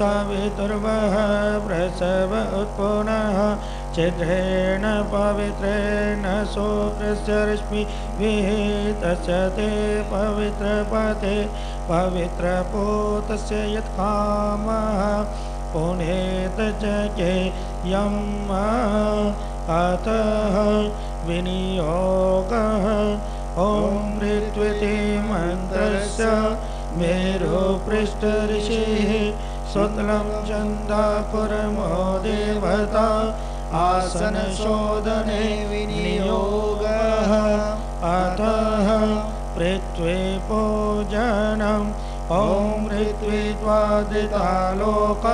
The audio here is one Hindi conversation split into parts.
सवितुर्वः प्रसव उत्पुनः छिद्रेण पवित्रेण सूर्यस्य रश्मिभिः तस्य ते पवित्रपते। पवित्रपूतस्य यत्कामः पुनेत के यम् अतः विनियोगः। ॐ ऋत्विति मन्त्रस्य मेरुपृष्ठऋषिः। सुतलं चन्दापुरमो देवता आसनशोधने विनियोगः, अतः पृथ्वी पूजनम् ॐ ऋत्वी त्वादितालोक,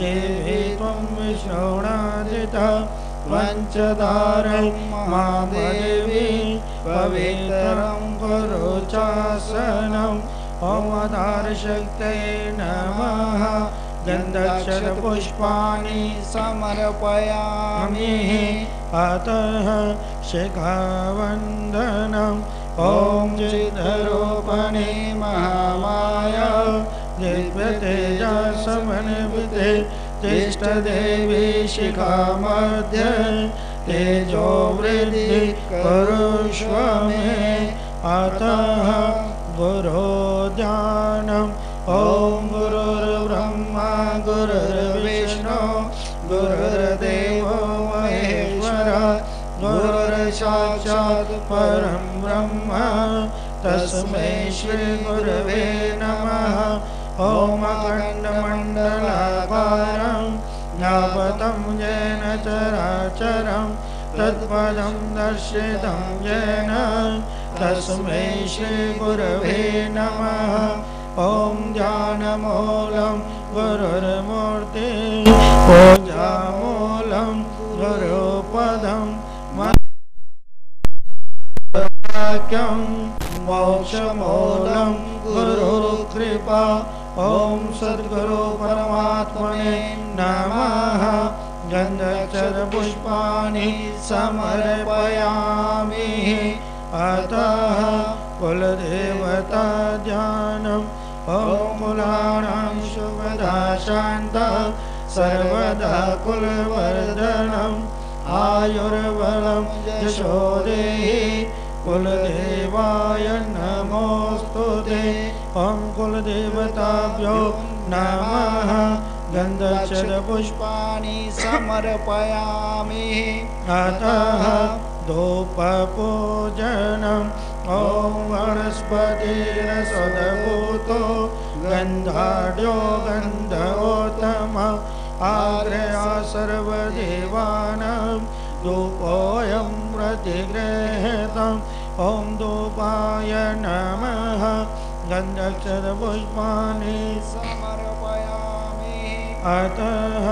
देवी त्वं विष्णुणादिता पञ्चधारं मादेवी पवित्रं कुरु ॐ नमः गन्धक्षरपुष्पाणि समर्पयामि। अतः शिखावन्दनम् ॐ चिदरूपणे महामाया दिव्यतेजसमन्विते तिष्ठदेवी शिखामध्ये तेजो वृद्धि करुष्व मे अतः गुरोध्यानम् ॐ गुरुर्ब्रह्मा, गुरुर्विष्णु। गुरुर्देवो महेश्वर। गुरुर्साक्षात् परं ब्रह्म। तस्मै श्रीगुरवे नमः। ॐ अखण्डमण्डलाकारं ज्ञापतं येन चराचरं तत्पदं दर्शितं येन। तस्मै श्रीगुरवे नमः। ॐ ध्यानमूलं गुरुर्मूर्ति पूजामूलं गुरुपदं वाक्यं मोक्षमूलं गुरुकृपा। ॐ सद्गुरु परमात्मने नमः। गन्धक्षरपुष्पाणि समर्पयामि। अतः कुलदेवता ध्यानम् ॐ कुलाणां शुभदा शान्ता सर्वदा कुलवर्धनम् आयुर्बलं यशो देहि कुलदेवाय नमोऽस्तु ते। ॐ कुलदेवताभ्यो नमः। गन्धक्षरपुष्पाणि समर्पयामि। अतः धूपपूजनम् ॐ वनस्पतिरसदभूतो गन्धाढ्यो गन्धोत्तम आग्रया सर्वदेवानां धूपोऽयं प्रतिगृहीतम् ॐ धूपाय नमः गन्धक्षरपुष्पाणि समर्पयामि। अतः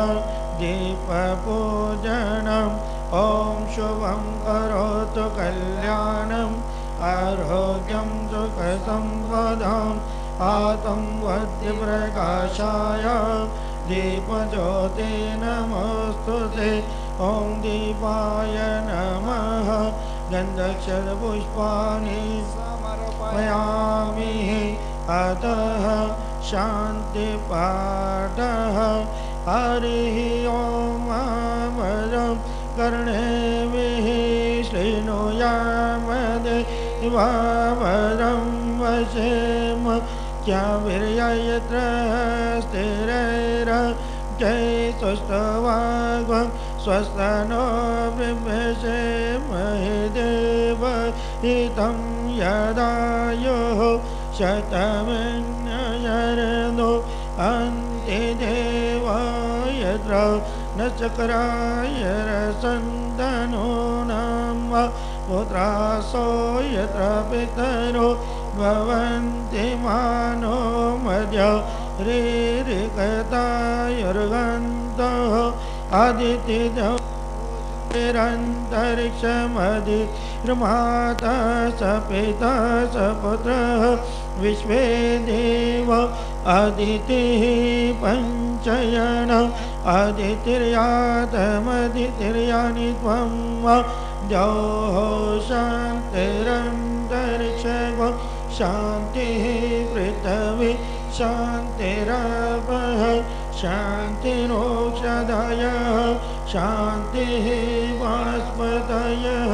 दीपपूजनम् ॐ शुभं करोतु कल्याणम्, आरोग्यं सुखसम्पदाम् आतं वद्यप्रकाशाय दीपज्योते नमोऽस्तु ते। ॐ दीपाय नमः, गन्धक्षरपुष्पाणि समर्पयामि। अतः शान्तिपाठः। हरिः ॐ वरं कर्णेभिः शृणुयामदेवावरं वशेम क्या वीर्यत्र स्थिरैर जय स्वस्तवाग् स्वस्तनो बिभ्यसे महि देव हितं यदायुः शतमिन्यशरदो अन्तिदेव यत्र न चक्राय रसन्तनो नाम पुत्रासो यत्र पितरो भवन्ति मानो मध्य रीरिकतायुर्गन्तः आदित्यजौ निरन्तरिक्षमधिर्माता स पिता स पुत्रः विश्वे देव अदितिः पञ्चयन अदितिर्यातमदितिर्यानि त्वं वा द्यौः शान्तिरन्तरिक्षगो शान्तिः पृथ्वी शान्तिरपः शान्तिरोषधयः शान्तिः वनस्पतयः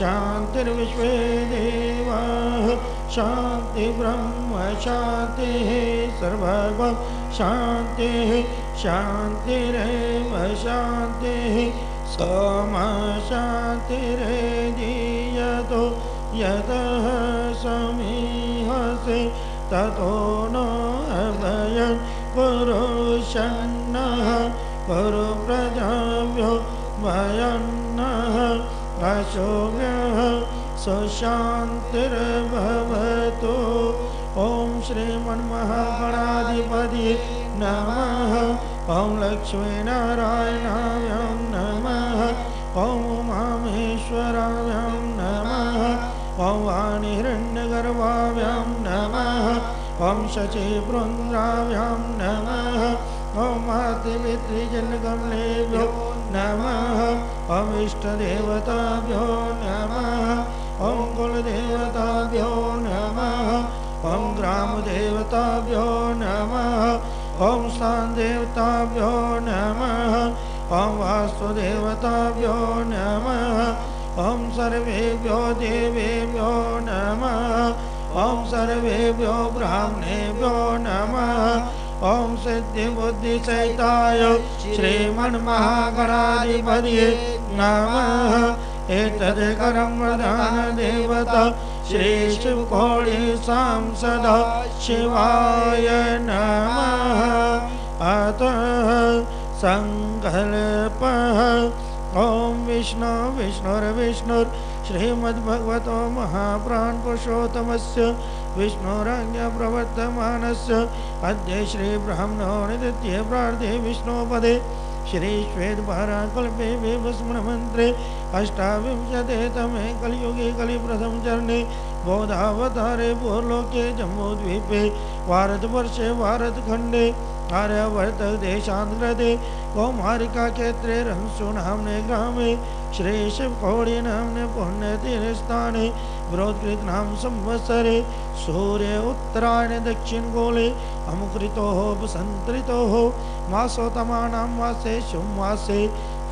शान्तिर्विश्वे देवाः शान्तिब्रह्म शान्तिः सर्वगं शान्तिः शान्तिरेव शान्तिः सोमशान्तिरेदीयतो यतः समीहसे, ततो न अभयन् कुरु प्रजाभ्यो भयन्नः अशोभ्यः सुशान्तिर्भवतु ॐ श्रीमन्महागणाधिपति नमः। ॐ लक्ष्मीनारायणाभ्यां नमः। ॐ उमामेश्वराभ्यां नमः। ॐ वाणिहिरण्यगर्भाभ्यां नमः। ॐ शचीवृन्द्राभ्यां नमः। ॐ मातृपितृजनगमनेभ्यो नमः। ॐ इष्टदेवताभ्यो नमः। ॐ कुलदेवताभ्यो नमः। ॐ ग्रामदेवताभ्यो नमः। ॐ स्थानदेवताभ्यो नमः। ॐ वास्तुदेवताभ्यो नमः। ॐ सर्वेभ्यो देवेभ्यो नमः। ॐ सर्वेभ्यो ब्राह्मणेभ्यो नमः। ॐ सिद्धिबुद्धिसहिताय श्रीमन्महागणाधिपतिये नमः। एतद्करं वदानदेवता श्रीशिवकोळि सांसदा शिवाय नमः। अतः सङ्कल्पः। ॐ विष्णु विष्णुर्विष्णुर् श्रीमद्भगवतो महाप्राणपुरुषोत्तमस्य विष्णुरङ्गप्रवर्तमानस्य अद्य श्रीब्राह्मणो नित्ये प्रार्थे विष्णुपदे। श्रीश्वेतभाराकल्पे विभस्मणमन्त्रे अष्टाविंशते तमे कलियुगे कलिप्रथम चरणे बौद्धावतारे भूर्लोके जम्बूद्वीपे भारतवर्षे भारतखण्डे आर्यवर्तदेशान्तर्गते कौमारिकाक्षेत्रे रहंसु नाम्ने ग्रामे श्रीशिवकौडी नाम्ने पुण्यतीर्थस्थाने बृहत्कृत नाम संवत्सरे सूर्य उत्तरायण, दक्षिण गोले अमुकृतो दक्षिणगोले अमुकृतोः वसन्तऋतोः मासोत्तमानां मासे सोमवासे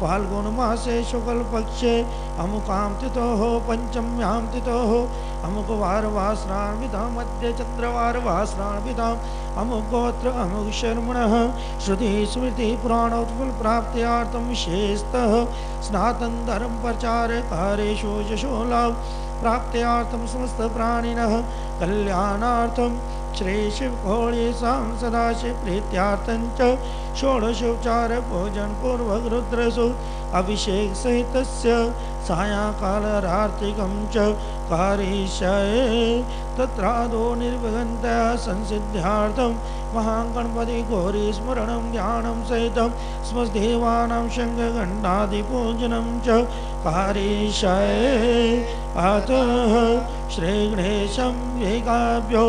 फाल्गुनमासे शुक्लपक्षे अमुकां तिथोः पञ्चम्यां तिथोः अमुकवारवासरान्वितां मध्ये चन्द्रवारवासरान्विताम् अमुगोत्र अमुकशर्मणः श्रुतिस्मृतिपुराणोत्फलप्राप्त्यार्थं विशेषतः स्नातनधर्मप्रचारकारेषु यशो लाभ प्राप्त्यार्थं समस्तप्राणिनः कल्याणार्थं श्रीशिवकोळीसां सदाशिवप्रीत्यार्थं च षोडशोपचारपूजनपूर्वक रुद्रसु अभिषेकसहितस्य सायङ्कालरार्तिकं च कारिष्ये तत्रादो निर्विघ्नतया संसिद्ध्यार्थं महागणपतिगौरीस्मरणं ध्यानं सहितं स्मदेवानां शङ्खघण्टादिपूजनं च कारिष्ये अतः श्रीगणेशं वेगाभ्यो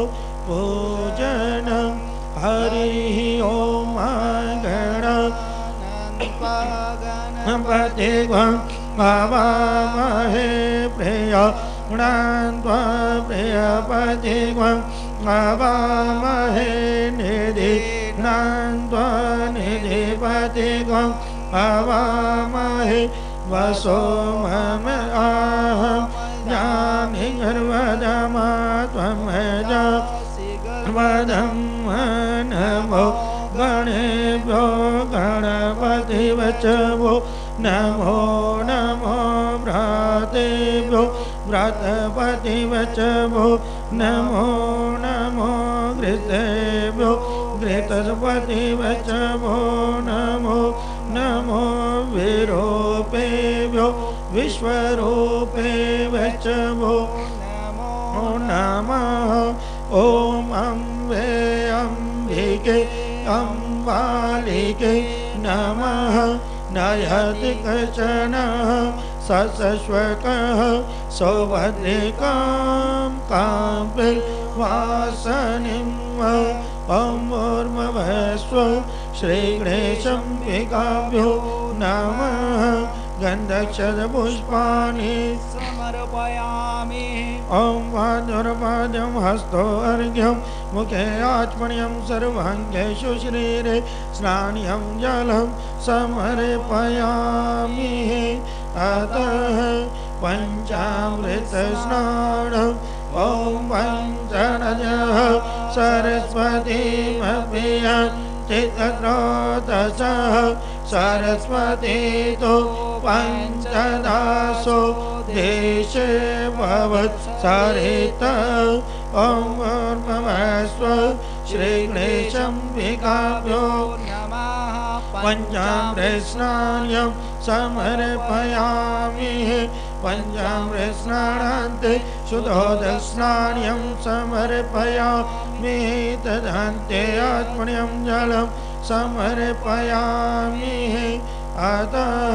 पूजनं हरिः ॐ गण भवामहे प्रिय गुणान्त्वा प्रियपति भवामहे निधि ज्ञान्त्वा निधिपति भवामहे वसो मम आहं, जामि गर्वदमा त्वमजा वदं नमो गणेभ्यो गणपतिवचवो नमो नमो भ्रातेभ्यो व्रतपतिवचवो नमो नमो घृतेभ्यो घृतपतिवचवो नमो नमो विरूपेभ्यो विश्वरूपे वचवो नमो नमः। ॐ अम्बे अम्बिके अम्बालिके नमः। नयति कचन सशश्वकः सौभद्रिकां काम्पे वासनिं अम्बोर्मभस्व श्रीगणेशं विकाभ्यो नमः। गन्धक्षरपुष्पाणि समर्पयामि। ॐ पादुर्पादं हस्तो अर्घ्यं मुखे आत्मन्यं सर्वाङ्गेषु शरीरे स्नान्यं जलं समर्पयामि। अतः पञ्चामृतस्नानम् ॐ पञ्चनजः सरस्वतीमभियञ्चितत्रोतसः सरस्वती तु पञ्चदासो देशे भवत्सरित ॐ भूर्भुवस्व श्रीगणेशं विकाभ्यो नमः। पञ्चामृतस्नान्यं समर्पयामि। पञ्चामृतस्नानान्ते शुद्धोदस्नान्यं समर्पयामि। तदन्ते आत्मन्यं जलं समर्पयामि अतः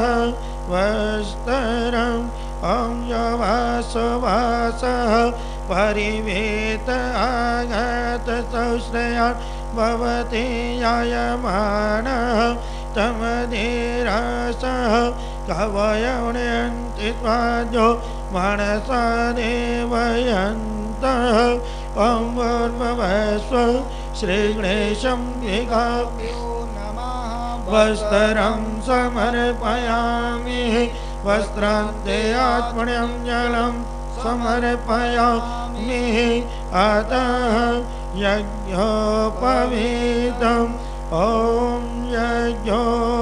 वस्त्रम् ॐ यवासवासः परिवेत आगतसंश्रयान् भवति यायमानः तमधीरसः कवयौण्यन्ति त्वाजो मनसा देवयन्तः ॐ भूर्भुवस्व श्रीगणेशं विगाभ्यो भ्यो नमः वस्त्रं समर्पयामि। वस्त्रान्ते आत्मन्यं जलं समर्पयामि। अतः यज्ञोपवीतम्। ॐ यज्ञोपवीतं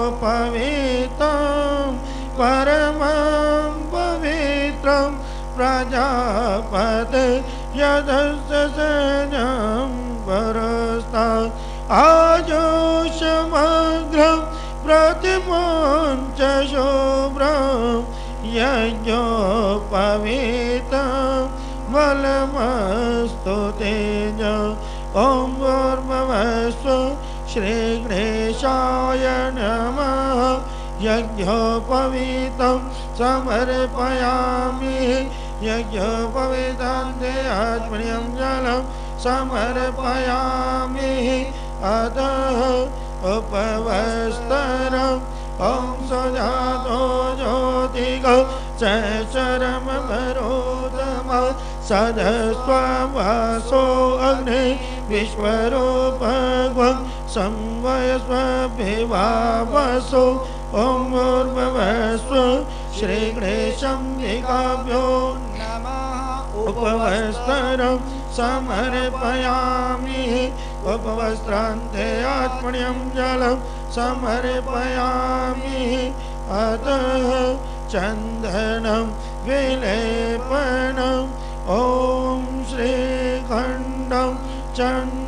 परमं पवित्रं प्रजापत यदस्य सजं परस्तात् आजोषमग्रं प्रतिमं च शुभ्रं यज्ञोपवीतं बलमस्तु तेज ॐ भूर्भुवस्व श्रीगणेशाय नमः। यज्ञोपवीतं समर्पयामि। यज्ञोपवीतान्ते आत्मन्यं जलं समर्पयामि। अतः उपवस्तरम् ॐ सुजातो ज्योतिग चरमरोदम सदस्वासो अग्ने विश्वरूपग्वं संवयस्वभिवावसो। ॐ श्रीगणेशं विकाभ्यो नमः। उपवस्त्रं समर्पयामि। उपवस्त्रान्ते आत्मन्यं जलं समर्पयामि। अतः चन्दनं विलेपनम् ॐ श्रीखण्डं चण्ड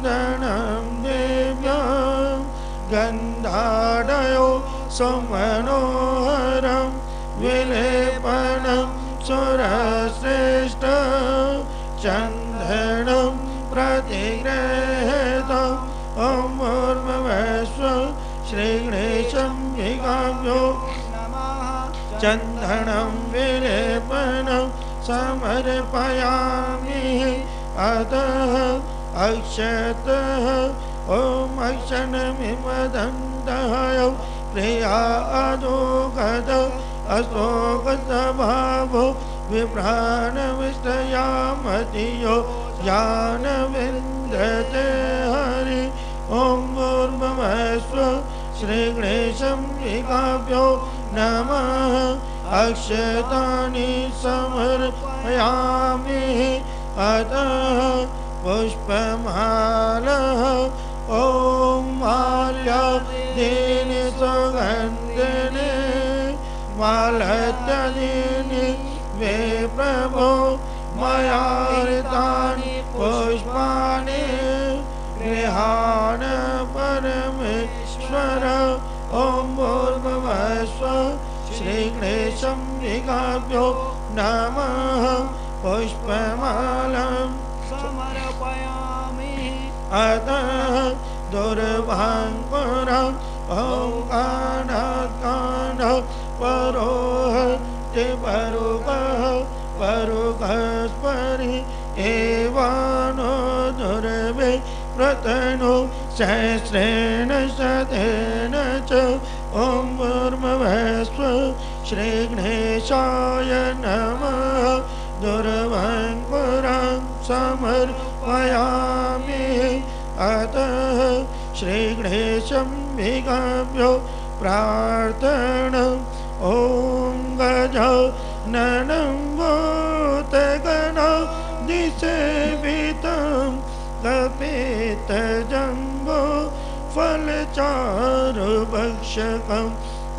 गन्धाडयो सुमनोहरं विलेपनं सुरश्रेष्ठ चन्दनं प्रतिगृहीतम् ॐ ऊर्मवस्व श्रीगणेशं नमः। चन्दनं विलेपनं समर्पयामि। अतः अक्षतः ॐ अक्षणमिमदन्तः प्रिया अदोगत अशोकसभावो विभ्राणविष्टयामतियो जानविन्दते हरि ॐ भूर्भुवस्व श्रीगणेशं विकाव्यो नमः। अक्षतानि समर्पयामि। अतः पुष्पमालः मालत्यदीनि वे प्रभो मया ऋतानि पुष्पाणि गृहाण परमेश्वर ॐ भूर्भुवस्व श्रीगणेशं विगाभ्यो नमः पुष्पमालम् समर्पयामि। अतः दुर्भाङ्कुरम् ॐ काणात्काण परोहति परुकः परुकस्परि एवानो दुर्वे प्रतनो सहस्रेण शतेन च ॐ भूर्भुवस्व श्रीगणेशाय नमः। दुर्भङ्कुरं समर्पयामि। अतः श्रीगणेशं विगाभ्यो प्रार्थनम् ॐ गज ननं भूतगणा निसेवितं कपितजम्बो फलचारुभक्षकम्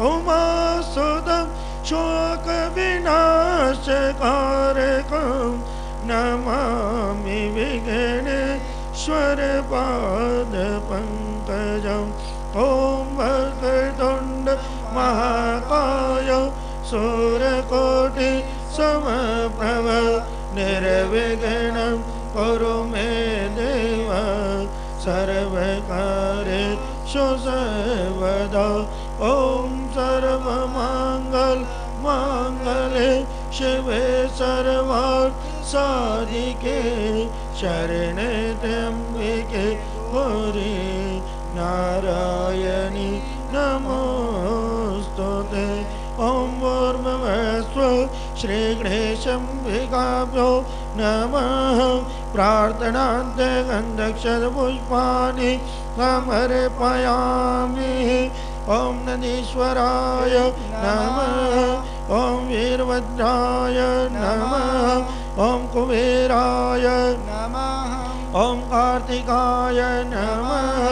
उमासुदं शोकविनाशकारकं नमामि विघ्नेश्वरपादपङ्कजम्। ॐ भगदण्ड महाकाय सूरकोटि समप्रभ निर्विघ्नं कुरु मे देव सर्वकार्येषु सर्वदा ॐ सर्वमङ्गल माङ्गले शिवे सर्वार्थ साधिके शरणे त्र्यम्बिके गौरी नारायणि। भूर्भुवस्व श्रीगणेशं विगाभ्यो नमः। प्रार्थनान्ते गन्धक्षरपुष्पाणि समर्पयामि ॐ नदीश्वराय नमः। ॐ वीरभद्राय नमः। ॐ कुबेराय नमः। ॐ कार्तिकाय नमः।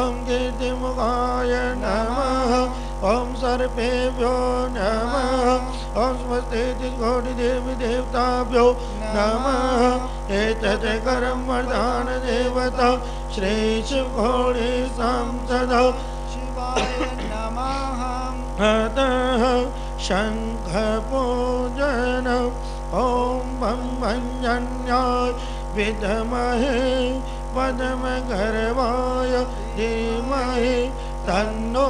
ॐ कीर्तिमुखाय नमः। ॐ सर्पेभ्यो नमः। ॐ स्वस्तिकोटिदेवी देवताभ्यो नमः। एतत् करं वरदान देवता श्रीशिवघोषे संसद। शिवाय नमः। अतः शङ्खपूजन ॐ भं भञ्जन्याय विद्महे पद्मगर्वाय धीमहि तन्नो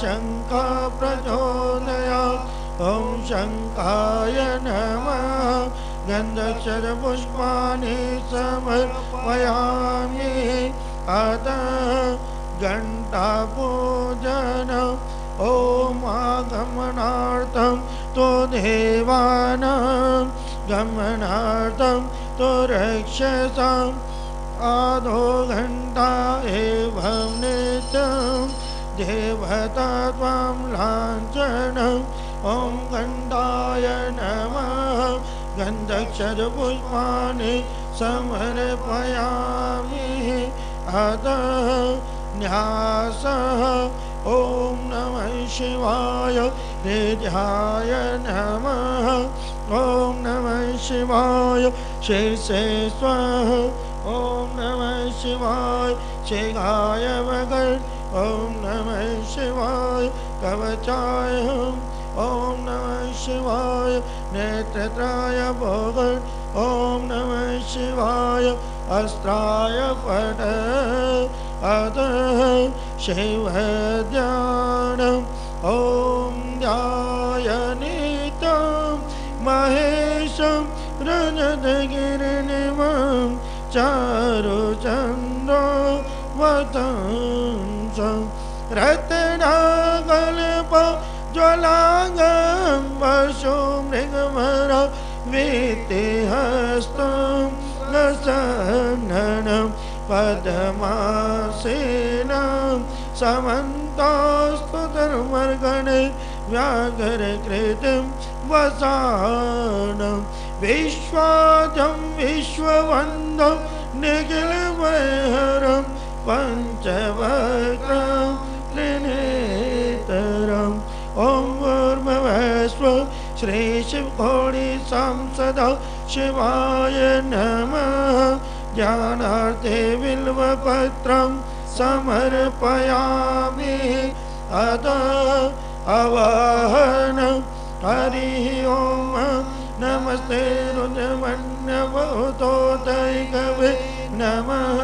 शङ्खा प्रचोदयात् ॐ शङ्खाय नमः। गन्धक्षरपुष्पाणि समर्पयामि। अतः घण्टापूजन। ॐ आगमनार्थं तो देवानां। गमनार्थं तो रक्षसाम् आधो घण्टा एवं नित्यं। देवता त्वां लाञ्छनम् ॐ घण्टाय नमः। गन्धक्षरपुष्पाणि समर्पयामि। अतः न्यासः। ॐ नमः शिवाय। हृदयाय नमः। ॐ नमः शिवाय। शीर्षे स्वः ॐ नमः शिवाय। शिखाय वगर् ॐ नमः शिवाय। कवचाय ॐ नमः शिवाय नेत्रत्राय भोगन् ॐ नमः शिवाय अस्त्राय पट अतः शिवध्यानम् ॐ ध्यायनीतं महेशं रजतगिरिनिमं चारुचन्द्रो वतंसं रत्नाकल्प ज्वलाङ्गं वशो मृगमर वीतिहस्तं नसन्नं पद्मासेनं समन्तास्तु धर्मर्गणे व्याघ्रकृतिं वसानं विश्वाजं विश्ववन्दं निखिलमहरं पञ्चवक्त्रं त्रिनेतरम् ॐ भूर्भुवस्व श्रीशिवकोणि संसदा शिवाय नमः ज्ञानार्थे बिल्वपत्रं समर्पयामि अत अवाहन हरिः ॐ नमस्ते रुद्रमन्यभूतोदैकवे नमः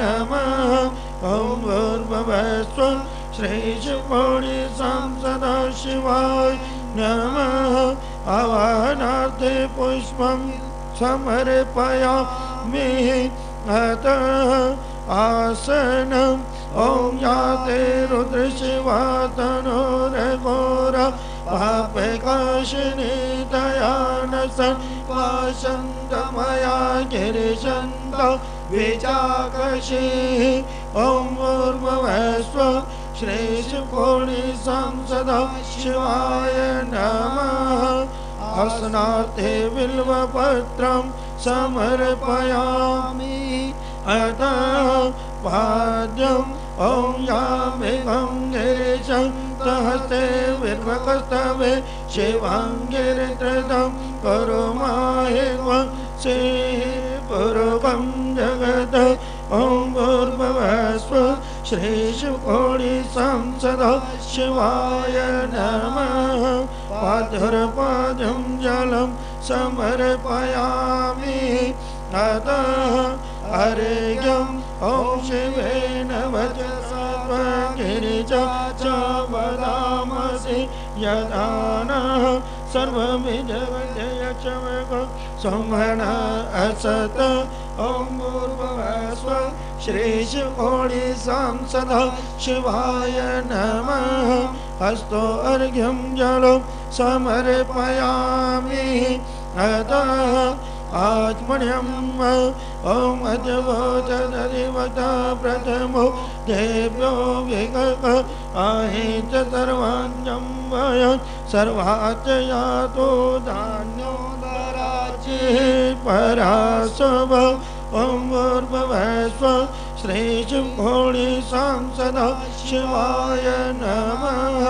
नमः ॐ भूर्भुवस्व श्रीशिवोणि संसदा शिवाय नमः। आवाहनार्थे पुष्पं समर्पयामि। अतः आसनम् ॐ याते रुद्रशिवातनोरघोर पापकाशिनी दयानसन् पाशन्तमया गिरिशन्त विजाकशी ॐ पूर्ववस्व श्रीशिवकोणि संसदा शिवाय नमः। हसनार्थे बिल्वपत्रं समर्पयामि। अतः पाद्यम् ॐ यामेघं गिरिशन्तहस्ते विर्वकस्तवे शिवाङ्गिरित्रदं करो माहित्वं श्रीपुरुकं जगत्। ॐ भूर्भुवस्व श्रीशिवकोणि संसदा शिवाय नमः पादुर्पादं जलं समर्पयामि अतः अर्घ्यम् ॐ शिवेन वचसा गिरिजा च वदामसि यदा सर्वमिजय च संहन असत। ॐ पूर्वस्व श्रीशिवकोणि संसद शिवाय नमः। हस्तो अर्घ्यं जलं समर्पयामि। अतः आत्मन्यम् ॐ अद्यवोचदधिवता प्रथमो देव्यो विगक आहे च सर्वाञ्जं वयं सर्वाच यातो धान्योदराज्ये परासव ॐ भूर्भुवस्व श्रीशिवकोणि सांसदा शिवाय नमः।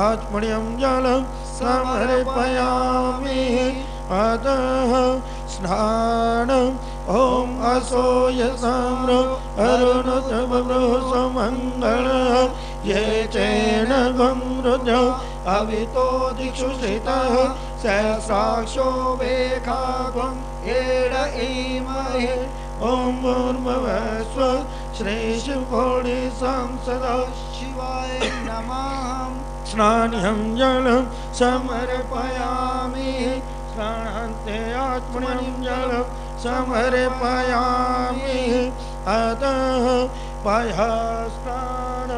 आत्मन्यं जलं समर्पयामि। अतः स्नानम् ॐ असोय साम्र अरुणतमृ सुमङ्गलः ये चेन गं रुद्र अवितो दिक्षु स्थितः। सहस्राक्षो वेखाग्वं एड इमहे। ॐ भूर्भुवस्व श्रीशिवकोणि संसदा शिवाय नमः। स्नान्यं जलं समर्पयामि। स्नानान्ते आत्मनिं जलं समर्पयामि अतः पयस्नान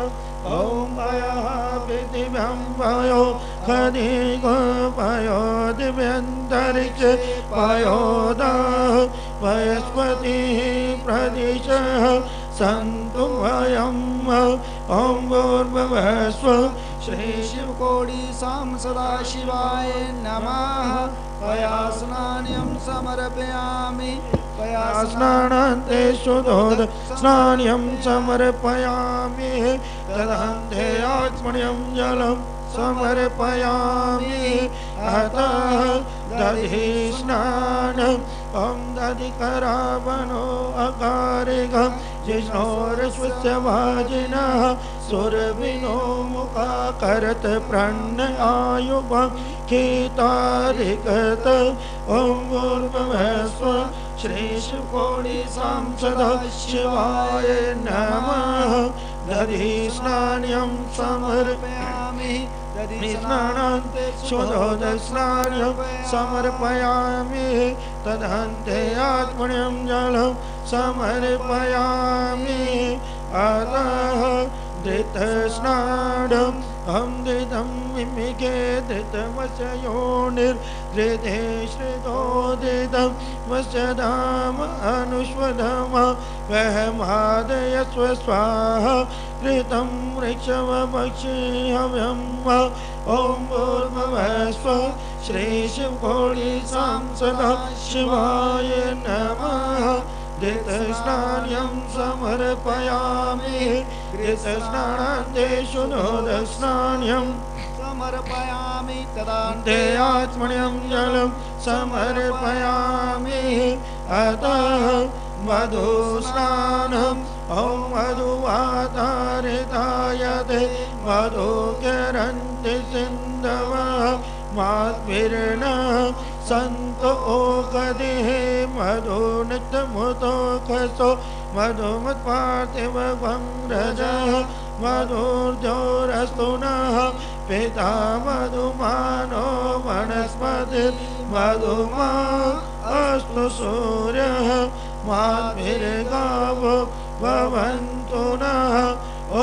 ॐ पयः पृथिव्यां पयो खदिगो पयो दिव्यन्तरिक्ष पयोदः वयस्पतिः प्रदिशः सन्तु वयम्। ॐ भूर्भुवस्व श्रीशिवकोटि सां शिवाय नमः। त्वया स्नान्यं समर्पयामि। त्वया स्नानान्ते शुद्धोद स्नान्यं समर्पयामि। तदहं आत्मन्यं जलं समर्पयामि। अतः दधि स्नानम् ॐ दधिकरावणो अकारिकं जिष्णोरश्वस्य वाजिनः सुरविनो मुखाकरत प्रणयायुभं खीतारिकत ॐ भूर्भुवस्व श्रीशुकोटिसां सदा शिवाय नमः दधिस्नान्यं समर्पयामि स्नानान्ते शुद्धोदस्नान्यं समर्पयामि। तदन्ते आत्मन्यं जलं समर्पयामि। अतः धृतस्नानम् अहं धृतं मिमिके धृतवचयो निर्धृते श्रितोदितं वशधाम अनुष्वधम वहमादयस्व स्वाहा कृतं वृक्षवपक्षिहव्यं वा। ॐ भूर्भुवस्व श्रीशिवकोटिसां सदा शिवाय नमः। घृतस्नान्यं समर्पयामि। घृतस्नानान्ते शुद्धोदस्नान्यं समर्पयामि तदा ते आत्मन्यं जलं समर्पयामि। अतः मधुस्नानम् ॐ मधुवातारितायते मधुकरन्ति सिन्धवः माद्भिर्न सन्तो ओकदिः मधुनित्यमुतोखसो मधुमत्पार्थिवं रजः मधुर्जोरस्तु नः। पिता मधुमानो वनस्पतिर्मधुमा अस्तु सूर्यः। माद्भिर्गावो भवन्तु नः। ॐ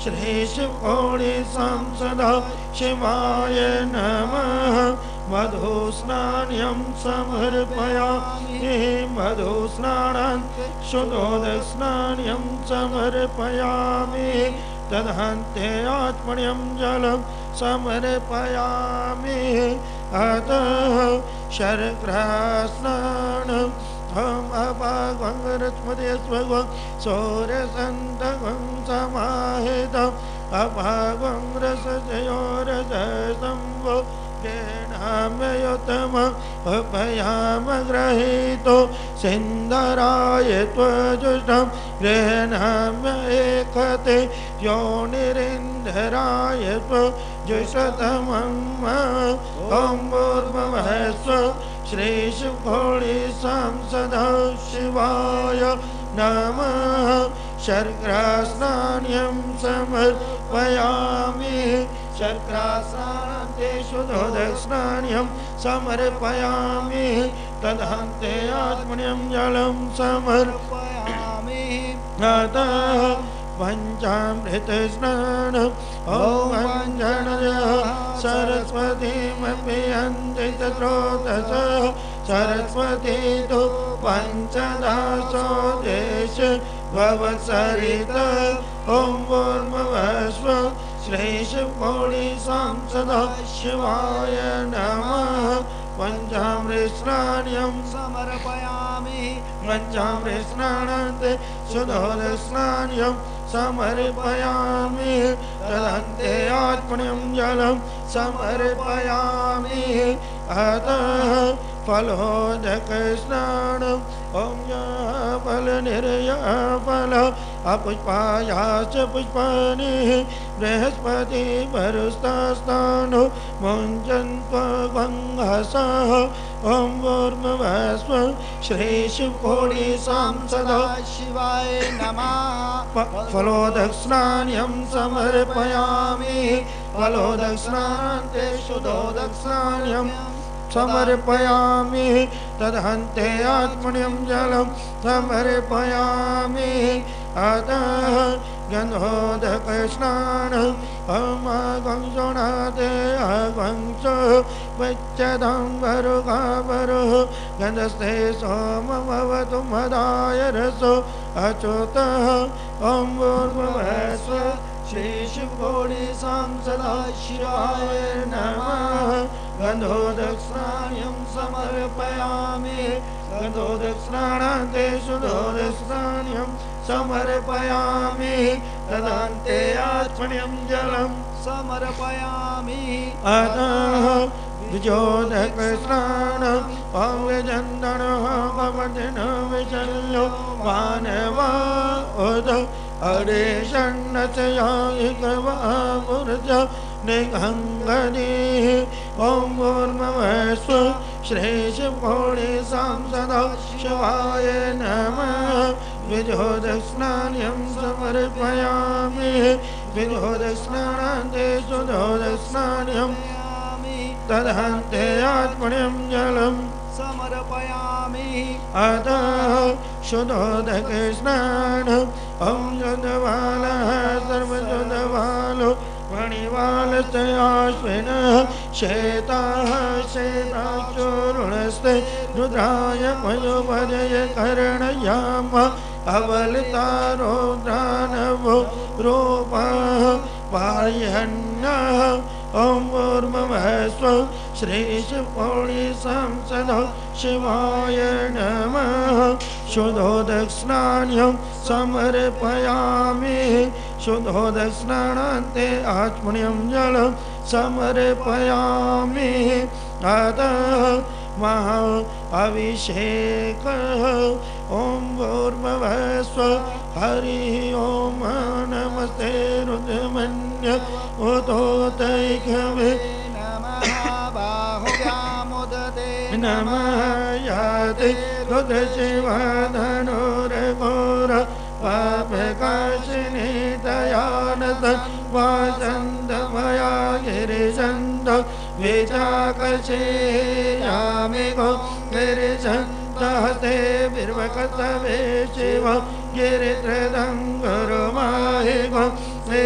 भूर्भुवस्व श्रीशिवकोटिसां सदा शिवाय नमः। मधुस्नान्यं समर्पयामि मधुस्नानान्, शुद्धोदस्नान्यं समर्पयामि। तदन्ते आत्मन्यं जलं समर्पयामि। अतः शर्करास्नानम् हम अपागङ्गरस्मदे स्वगं सौरसन्तगं समाहितम्। अपागं रसजयोरजसंवो येनामयोतम उपयामग्रहीतो सिन्दराय त्वजुष्टं गृह्णाम्य एकते योनिरिन्धराय त्वजुषतमं ॐ भूर्भुवस्व श्रीशिवकोटिसां सदा शिवाय नमः। शर्करास्नान्यं समर्पयामि। शर्करास्नान्ते शुद्धोदस्नान्यं समर्पयामि। तदन्ते आत्मन्यं जलं समर्पयामि। अतः पञ्चामृतस्नानम् ॐ अञ्जनय सरस्वतीमपि अन्ति तत्रोतस सरस्वती तु पञ्चदासो देश भवत्सरित। ॐ भूर्भुवस्व श्रीशिवकोटिसां सदा शिवाय नमः। पञ्चामृस्नान्यं समर्पयामि। पञ्चामृस्नानान्ते शुद्धोदस्नान्यं समर्पयामि तदन्ते आत्मनिं जलं समर्पयामि अतः फलोदकस्नानम् ॐ फलनिर्यफल अपुष्पायाश्च पुष्पाणि बृहस्पति भरुस्तास्तानो मुञ्चन्त्वभङ्गसः ॐ भूर्भुवस्व श्रीशिवकोटिसां सदा शिवाय नमः। फलोदक्स्नान्यं समर्पयामि। फलोदक्स्नान्ते शुद्धोदक्स्नान्यं समर्पयामि तदन्ते आत्मन्यं जलं समर्पयामि अतः गन्धोदकस्नानम् अमगंसोणाते अगंस वच्चदं वरुगावरु गन्धस्ते सोममवतु मदाय रसो अच्युतः ॐ भूर्भुवस्व श्रीशिवकोटिसां सदा शिवाय नमः गन्धोदक्स्नान्यं समर्पयामि। गन्धोदक्स्नानान्ते शुद्धोदक्स्नान्यं समर्पयामि। तदन्ते आत्मन्यं जलं समर्पयामि। अतः विजोदकृष्णान् पव्यचन्दनः भवतिन विशल्यो मानवा उद हरे षण्णचयायिकवामुर्ज निगङ्गनी ॐ भूर्मवस्व श्रेषपौणे सांसदा, शिवाय नमः। विजोदस्नान्यं समर्पयामि। विजोदस्नानान्ते सुधोदस्नान्यं तदन्ते आत्मनिं जलम्। समर्पयामि। अतः शुद्धोदकृष्णान् ॐ शुद्धबालः सर्वशुद्धबालो मणिवालश्चयाश्विनः श्वेताः श्वेताचोरुणस्ते रुद्राय पयोपजय करणयाम अवलितारो दानवो रूपः पार्यन्नः ॐ ऊर्मवस्व श्रीशपौळि संसद शिवाय नमः। शुद्धोदस्नान्यं समर्पयामि। शुद्धोदस्नानान्ते आत्मन्यं जलं समर्पयामि। अतः अभिषेकः ॐ भूर्भुवस्व हरिः ॐ नमस्ते रुद्रमन्य उतोतैकवे नमः बाहुव्यामुदते नमः याति रुद्रशिवधनुर्घोर पापकाशिनी दयानत वासन्त मया गिरिशन्त विचाकशेयामि गो गिरिशन्त हस्ते बिर्वकतवे शिव गिरित्रदं गुरुमाहि गो हे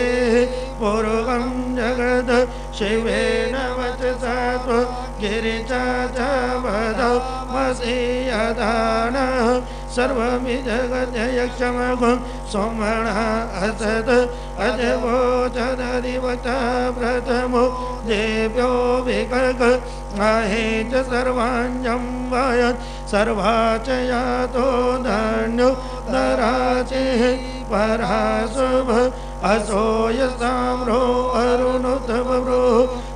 पुरुगं जगद शिवेन वचसा त्व गिरिचाचवद मसि यदानः सर्वमिजगत्यक्षमगुं सोमणः असत् अजवोचदधिवच प्रथमो देव्यो विकल्क आहे च सर्वाञ्जं वयत्। सर्वा च यातो धान्यो दराचे पराशुभ। असो यसाम्रो अरुणोत्तवरो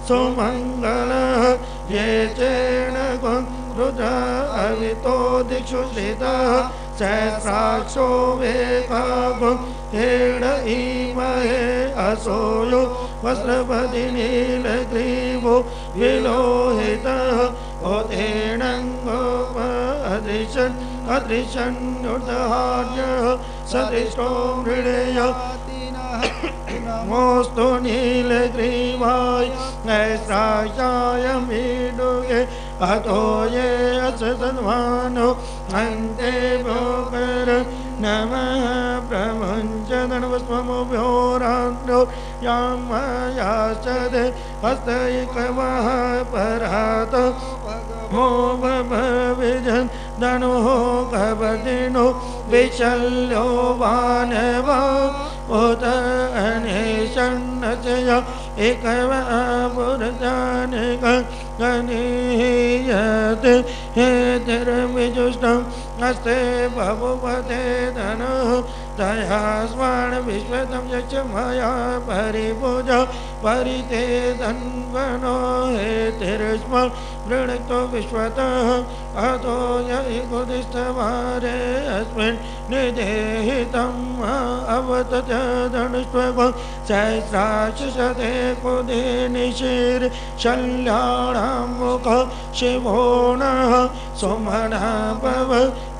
सुमङ्गलः। ये चेण रुद्र अवितो दिक्षु श्रितः सहस्राक्षो वेकागुं हेड इमहे असोयो वस्त्रपति नीलग्रीवो विलोहितः। ओतेणङ्गोप अदृशन् अदृशन्नुर्दहार्यः सदृष्टो मृडेय। नमोऽस्तु नीलग्रीवाय नैस्रायाय मीडुगे अतो ये असदन्वानो अन्ते भोकर नमः प्रमुञ्च धनवस्वमुभ्यो रात्रो यां मयाचदे हस्तैकवः परात हो भविजन् धनो कवदिनो विशल्यो वानव उत अनेशन्नचय एकव गणीयत् हेतिर्विजुष्टम् अस्ते भवुपते धनुः दया स्मरण विश्वतं यक्ष मया परिभुज परिते धन्वनो हेतिर्स्म वृणक्तो विश्वतः अतो अस्मिन् निदेहितम् अवतच धनुष्वगो सहस्राशते कुदे निशिर् मुख शिवो नः सोमनः भव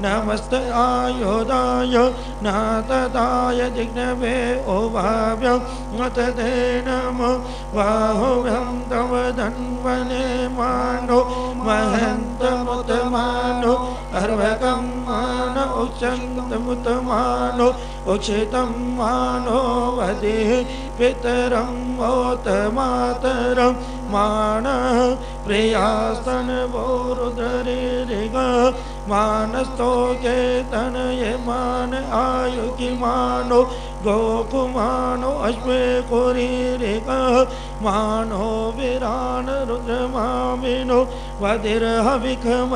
नमस्त आयुधाय नातदाय जिज्ञवे ओभाव्यं मतदे नमो बाहुव्यं तव धन्वने मानो महन्तमुतमानो अर्भक मान उच्चन्तमुतमानो उचितं मानो वदे पितरं मान प्रियासन प्रियास्तन वोरुदरिग मानस्तो केतनये मान आयुकि मानो गोकुमानो अश्वे कुरीरिग मानो विरान रुद्रमामिनो वधिर्हविखमन्तः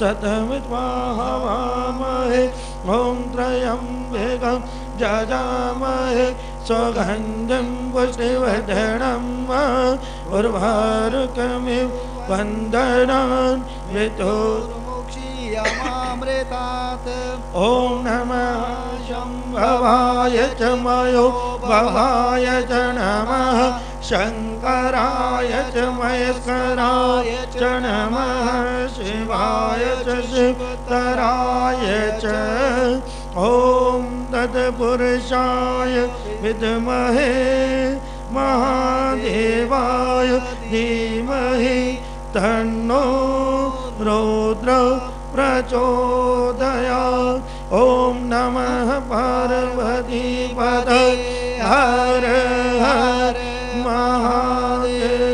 शतमित्वा हवामहे ॐ त्रयं वेगं जजामहे सुगन्धिं पुष्टिवर्धनं उर्वारुकमिव वन्दनान् विदो मुक्षीयमामृतात् ॐ नमः शम्भवाय च मयो भवाय च नमः शङ्कराय च मयस्कराय च नमः शिवाय च शिवतराय च ॐ तत्पुरुषाय विद्महे महादेवाय धीमहि तन्नो रौद्र प्रचोदया ॐ नमः पार्वतीपद हर हर महादेव।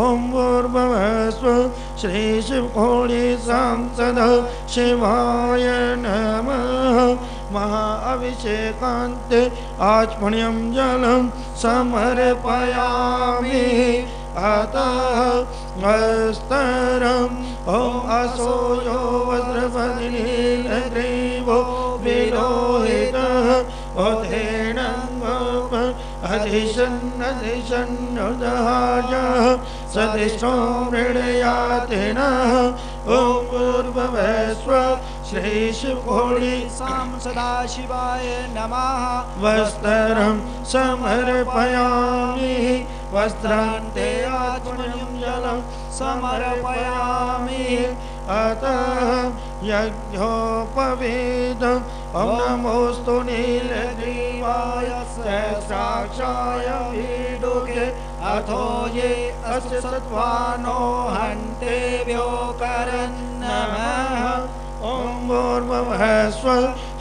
ॐ पूर्वस्व श्रीशिवकोळि सांसद शिवाय नमः। महा अभिषेकान्ते आचमण्यं जलं समर्पयामि। अतः स्तरम् ॐ असो यो वज्रपदिनीलग्रीवो विलोहितः। ओधेणङ्गोप अधिशन्नधिशन्नुदहाय सदिष्टो मृडयातिनः। ॐ पूर्ववस्व श्रीशिवकोळि सां सदाशिवाय नमः। वस्त्रं समर्पयामि। वस्त्रान्ते आत्मनिं जलं समर्पयामि। अतः यज्ञोपवेदम् ॐ नमोऽस्तु नीलग्रीवाय सहस्राक्षाय वीडुके। अथो ये अस्य सत्त्वानो हन्ते व्योकरन्नमः ॐ भूर्भुवस्व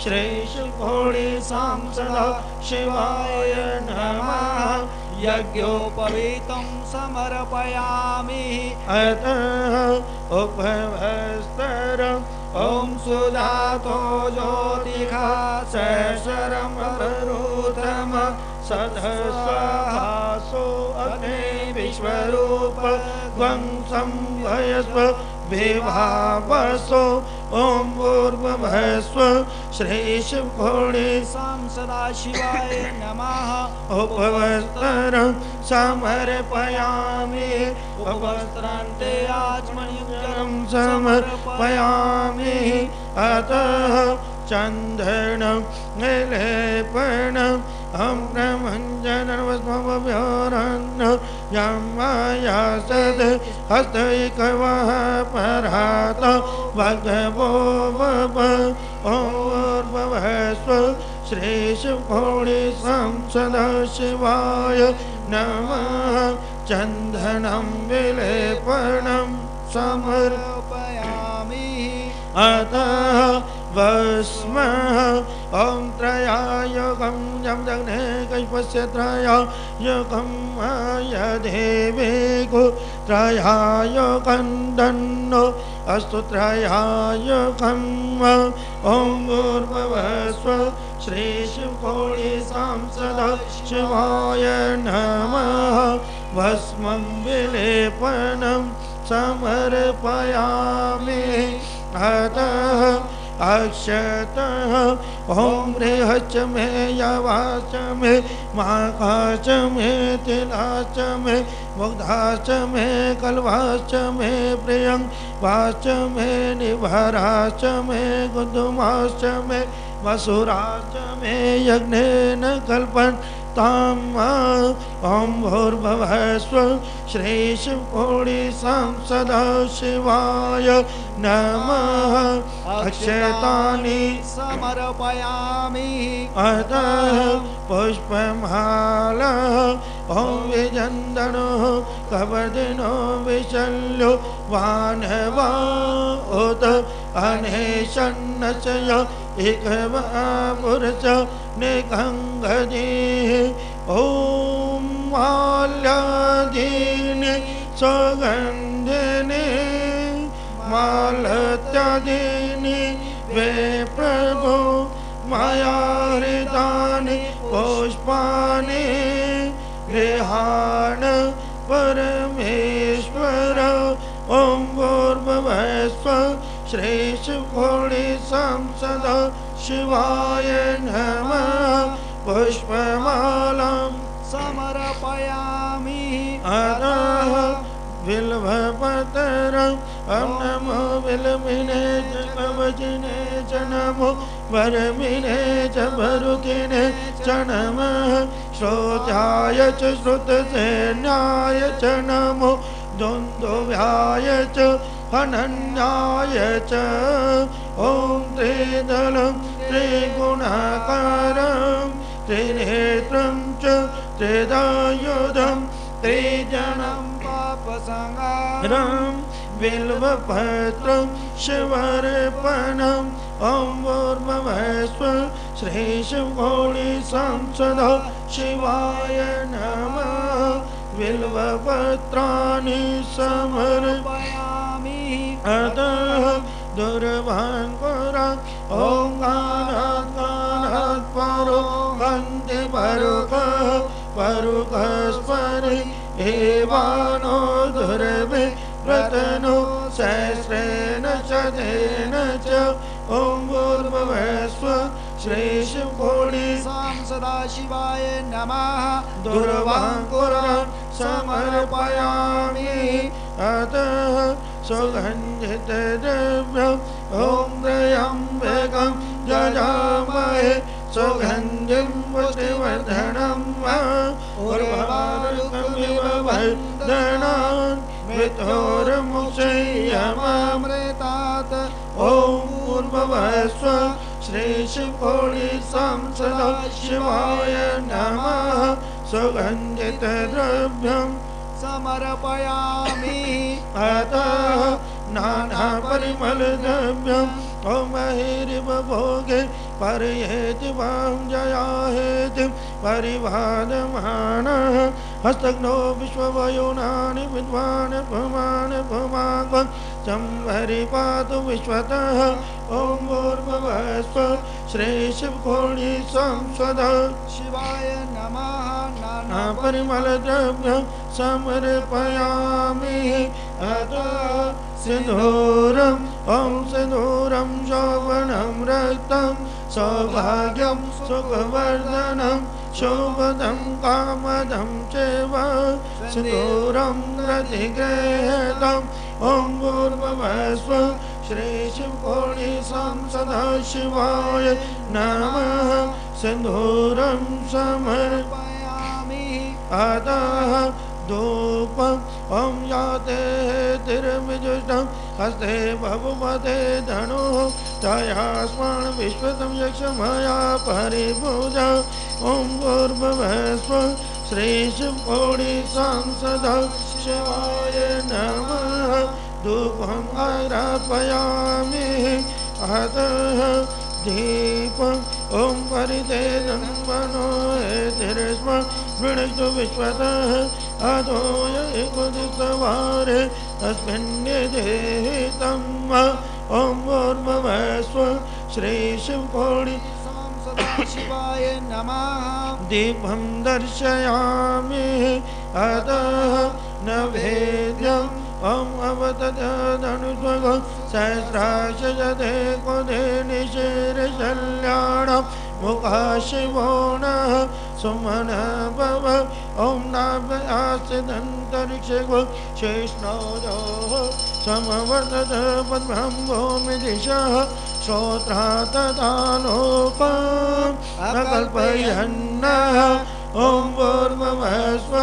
श्रीशुभोळि सांसदा शिवाय नमः। यज्ञोपवीतं समर्पयामि। अतः उपभस्तरम्। ॐ सुधातो ज्योतिखा सशरमरुतम सदस्वाहासो अग्ने विश्वरूप। संभयस्व विभावसो ॐ पूर्वभस्व श्रीशिवघोणे सां सदाशिवाय नमः। उपवस्त्रं समर्पयामि। उपवस्त्रान्ते आचमणियुक्तं समर्पयामि। अतः चन्दनं निलेपणम् अहं ब्रह्मञ्जनवस्मभ्योरन्न यं माया सद् हस्तैकवः परात भगवो वप ॐर्भवस्व श्रीशिवकोणि संसदा शिवाय नमः विलेपनं समर् समर्पयामि अतः वस्मः ॐ त्रयायुगं यं जग्ने कैपस्य त्रयायुगं माय देवे गो त्रयायुगं दन्नो, अस्तु त्रयायुगम् ॐ सांसदा, शिवाय नमः। भस्मं विलेपनं समर्पयामि। अतः अक्षतः रेह च मे यवाच मे माकाच मे तिलाच मे, मुग्धाच मे कलवाच मे प्रियं, वाच मे निभराच मे, गुदमाच मे। वसुराच मे यज्ञेन कल्पन् ताम् ॐ भूर्भुवस्व श्रीशिवकोणि संसदा शिवाय। नमः। अक्षतानि समर्पयामि अतः पुष्पमाला। ॐ विजन्दनो कवर्दिनो विशल्यो वानवा। उत अनेशन्नचय एकवापुरच निगङ्गजे ॐ माल्यादीनि सुगन्धिनि मालत्यादीनि वे प्रभो मया हृतानि पुष्पाणि गृहाण परमेश्वर, ॐ भूर्भुवस्व श्रीशिवकोणि संसद शिवाय नमः। पुष्पमालां समर्पयामि। अतः बिल्वपत्रम् ॐ नमो बिल्मिने कवचिने च नमो वरमिने च भरुकिने च नमः। श्रोत्याय च श्रुतसेन्याय च नमो। द्वन्द्वव्याय च हनन्याय च। ॐ त्रिदलं त्रिगुणाकारं, त्रिनेत्रं च त्रिदायुधं, त्रिजनं पापसङ्गारम् रं बिल्वपत्रं शिवर्पणम् ॐ भूर्भुवस्व श्रीशिवगौरी संसद, शिवाय नमः। बिल्वपत्राणि समर्प समर्पयामि अतः दुर्भाङ्कुरा गानात् परो हन्ति परुकः। परुकस्परि एवानो दुर्भि। व्रतनो सहस्रेण च तेन च। ॐ भूर्भुवस्व श्रीशिवकोटि सदा शिवाय नमः। दुर्वाङ्कुरान् समर्पयामि अतः सुगन्धितद्रव्यम् ॐ त्र्यम्बकं जजामहे। सुगन्धिं पुष्टिवर्धनं वा उर्वारुकमिव वर्धनान् मृत्योर्मुक्षयमामृतात् ॐ पूर्ववस्व श्रीशिवकोटि संसद शिवाय नमः। सुगन्धितद्रव्यम् समर्पयामि। अतः नानापरिमलद्रव्यम् ॐ महिरिव भोगे परयेति वां जयाहेति परिवादमानः। हस्तघ्नो विश्ववयोनानि विद्वान् पुमान् पुमाग्वन् संहरिपातु विश्वतः। ॐ भूर्भुवस्व श्रीशिवकोणि संसदः। शिवाय नमः। नाना परिमलद्रव्यं समर्पयामि। अतः सिन्दूरम् ॐ सिन्दूरं शोभनं रक्तं सौभाग्यं सुखवर्धनं शोभदं कामदं चैव। सिन्दूरं प्रतिगृहीतम् ॐ भूर्भुवस्व श्रीशिवकोणि संसदा शिवाय नमः। समर्प समर्पयामि। अतः धूपम् ॐ याते तिर्विजुष्टं हस्ते भवते धनुः तया स्मरण विश्वतं यक्षमया परिपूजा ॐ भूर्भुवस्व श्रीशिवकोटि सांसदा शिवाय नमः। धूपम् आरापयामि अतः दीपम् ॐ परितेजं मनो तिरस्म वृणस्तु विश्वतः अधो यकुदितवारे अस्मिन्निधेहितं ॐ भूर्भुवस्व श्रीशिवकोटि सदा शिवाय नमः। दीपं दर्शयामि अतः नवेद्यम् ॐ अवतदनुस्वग सहस्राशते कुदे निशिरशल्याणं मुखा शिवो नः सुमन भव ॐ नाभ्यासिदन्तरिक्षगो शेष्णोजोः समवर्तत पद्मं भूमि दिशः श्रोत्रा तथा लोकम् अकल्पयन्नः ॐ पूर्वमस्व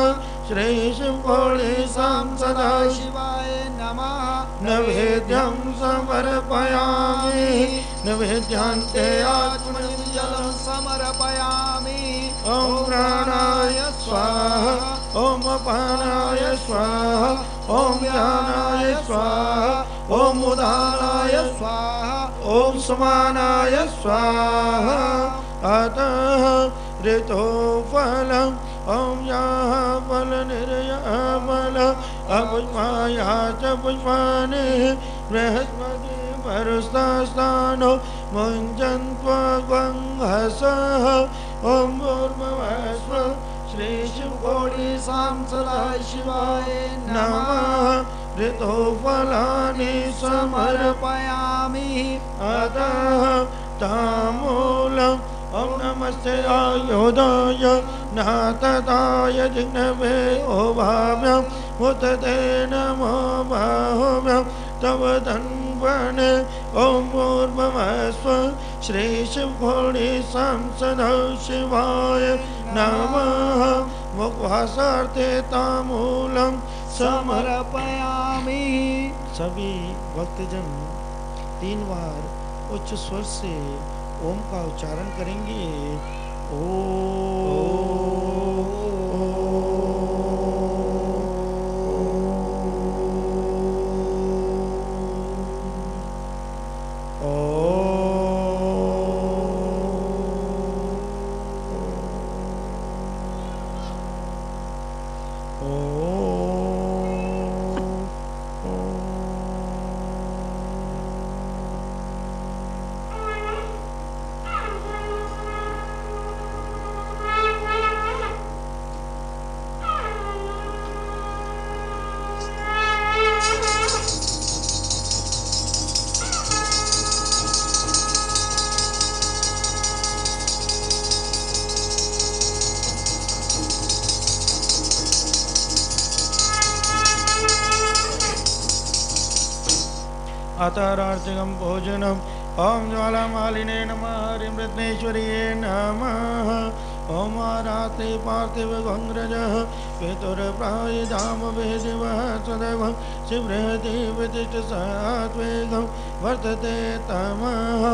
श्रीशिवकोटि सदा शिवाय नमः। नैवेद्यं समर्पयामि। नैवेद्यान्ते आत्मनिं जलं समर्पयामि। ॐ प्राणाय स्वाहा ॐ अपानाय स्वाहा ॐ ज्ञानाय स्वाहा ॐ उदानाय स्वाहा ॐ समानाय स्वाहा। अतः ऋतोफलम् ॐ याः फलनिर्यमल अपुष्पाया च पुष्पाणि बृहस्पति वरुस्तानो मुञ्चन्त्वगङ्घसः ॐ भूर्भुवस्व श्रीशिवकोटि सदा शिवाय नमः ऋतोफलानि समर्प समर्पयामि अतः तामूलम् ॐ नमस्ते आयोधाय नातताय जिह्नवे ओभाव्यम् उत ते नमो बाहुव्यं तव धन्वने ॐ पूर्वमस्व श्रीशिवघोणि संसदौ शिवाय नमः। मुखवासार्थे तामूलं समर समर्पयामि। सभी भक्तजन, तीन बार उच्च स्वर से ओम का उच्चारण करेंगे। अतरार्थिकं सदैव शिवृहतिवितिष्ठसात्वेगं वर्तते तमः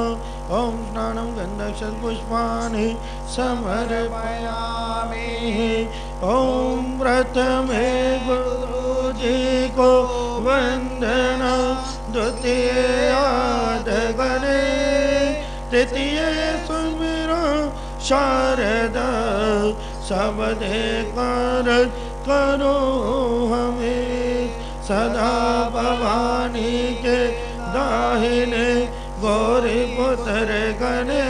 ॐ स्नानं गन्धक्षपुष्पाणि समर्पयामि। ॐ प्रथमे गुरुजी को वन्दना। द्वितीयाद गणे तृतीय सुमिरो शारद। सबदे कर करो हमें सदा भवानी के दाहिने गौरी पुत्र गणे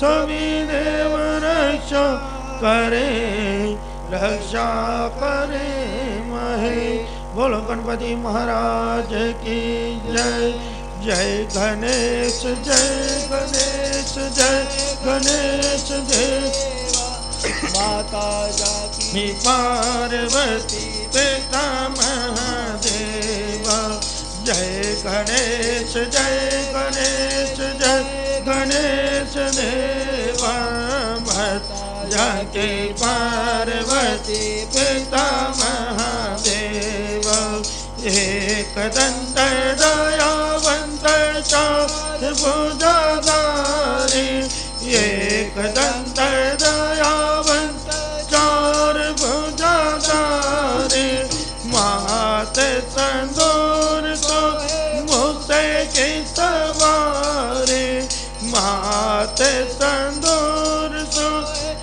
सभी देव रक्षा करे रक्षा करे महे। बोलो गणपति महाराज की जय। जय गणेश जय गणेश जय गणेश, जय माता मी पार्वती पिता महादेव जय गणेश जय गणेश जय गणेश देव जाके पार्वती पिता महादेव एक दंत दयावंत चार भुजाधारी एक दंत दयावंत चार भुजाधारी मात संदूर तो मुझसे की सवारी। मात संदूर तो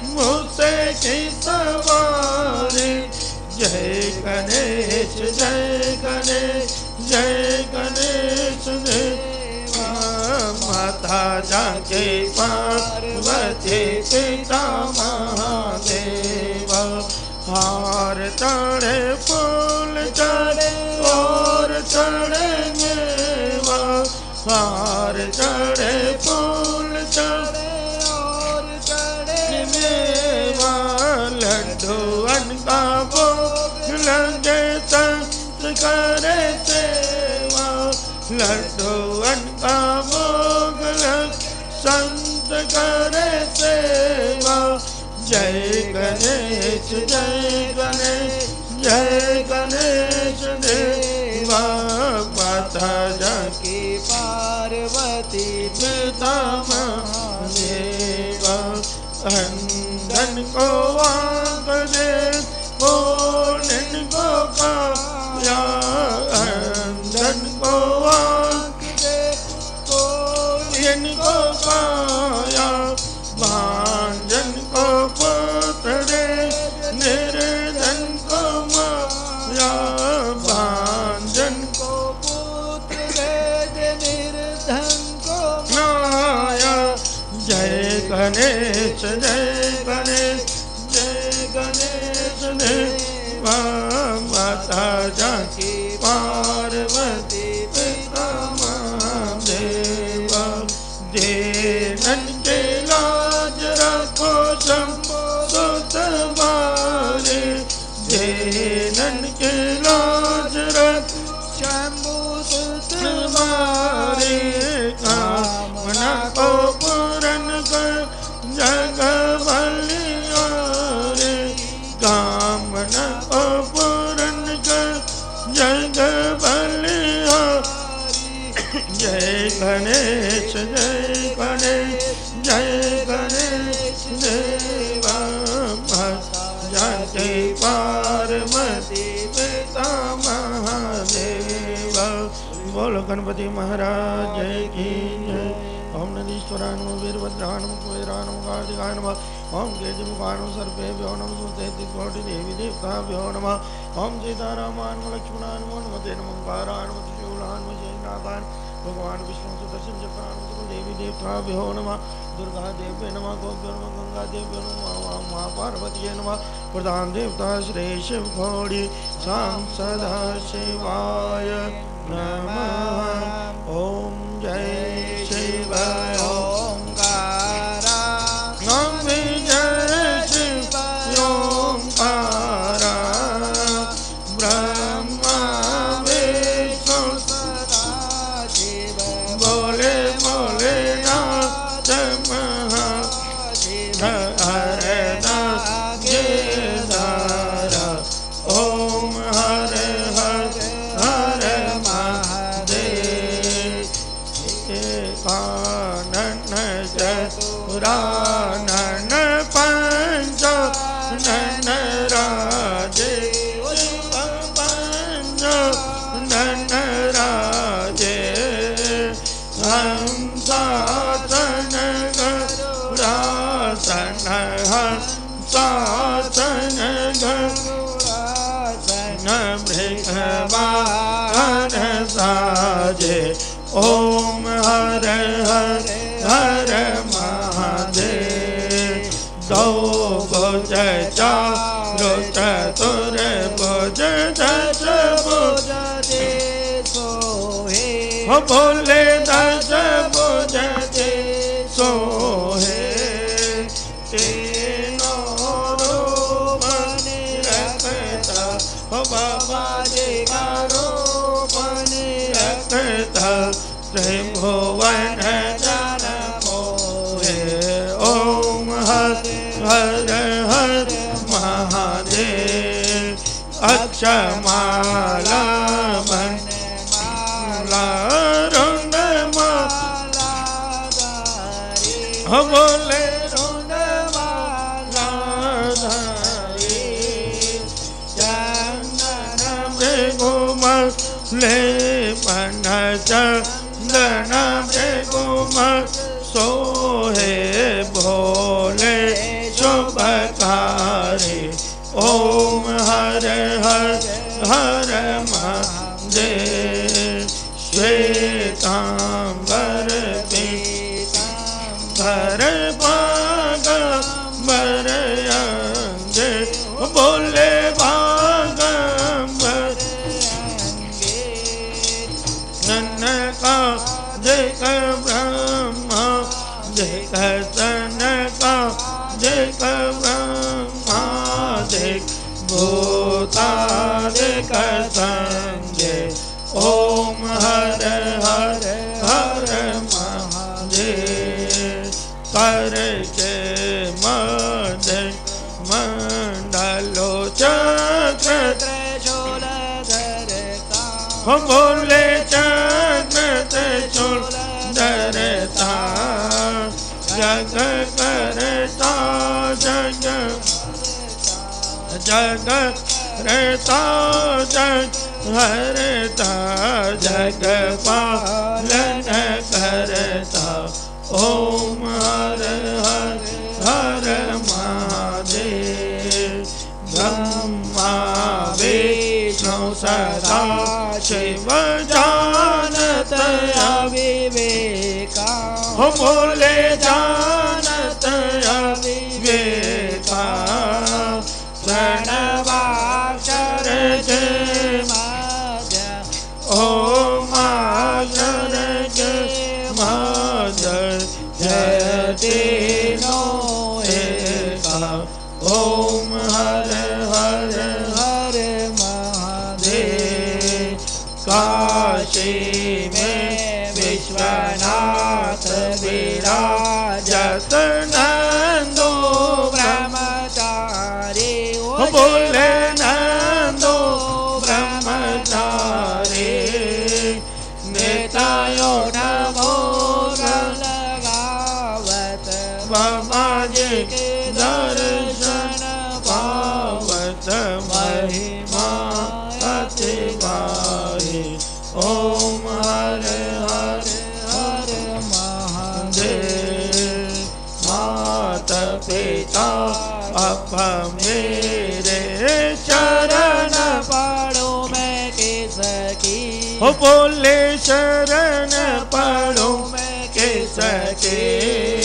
मुझसे की सवारी। जय गणेश, जय जाके पार्वती पिता महादेव। हार चढ़े फूल चढ़े और चढ़े मेवा। हार चढ़े फूल चढ़े और चढ़े मेवा। लड्डू अनका भोग लगे संत करे सेवा। लड्डू लग संत करे सेवा। जय गणेश जय गणेश जय गणेश देवा। माता जाकी पार्वती पिता महादेवा अंधन को आँख दे बोलन को गणपति महाराज, जय की जय। ओम नदीश्वरा नम वीरभद्रा नम कुबेराय नम कार्तिका नम। ओम केजिमुखाय नमो नम नमः सुतेतिकोटि देवी देवताभ्यो नम। ओम सीतारामाय नमो नम, नमो नमते नमो ओंकाराय भगवान विष्णु के दर्शन नमो देवी देवता देवताभ्यो नम, दुर्गा देव्य नम गोभ्यो नम, गंगा देव्यो नमः महा पार्वती नम, प्रधान देवता श्री शिव घोड़ी शाम सदा शिवाय नम, ओम जय शिव बोले दश भुज दे सोहे, तीनों हो जी त्रिभुवन जन मोहे, ओम हर हर हर महादेव अक्षमाला ले मन जग रहता जग हरता जग पालन करता ओम ओम हर हर हर महादेव। काशी अब मेरे चरण पढ़ो मैं के। सकी हो बोले शरण पढ़ो मैं के।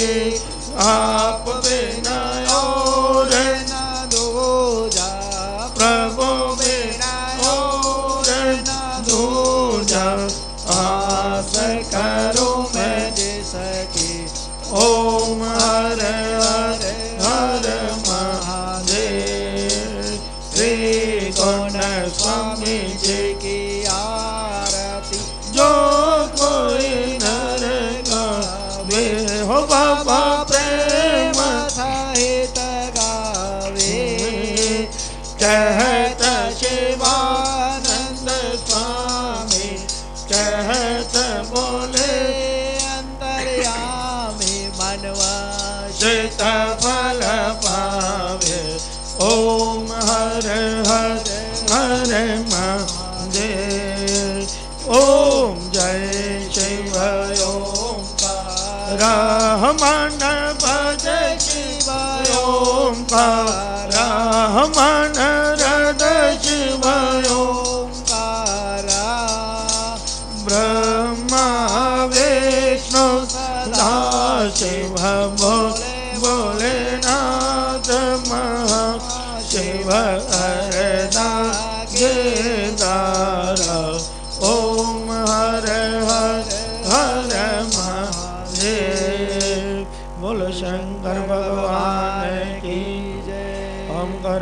रहमान भज शिव ओम रहमान रद शिव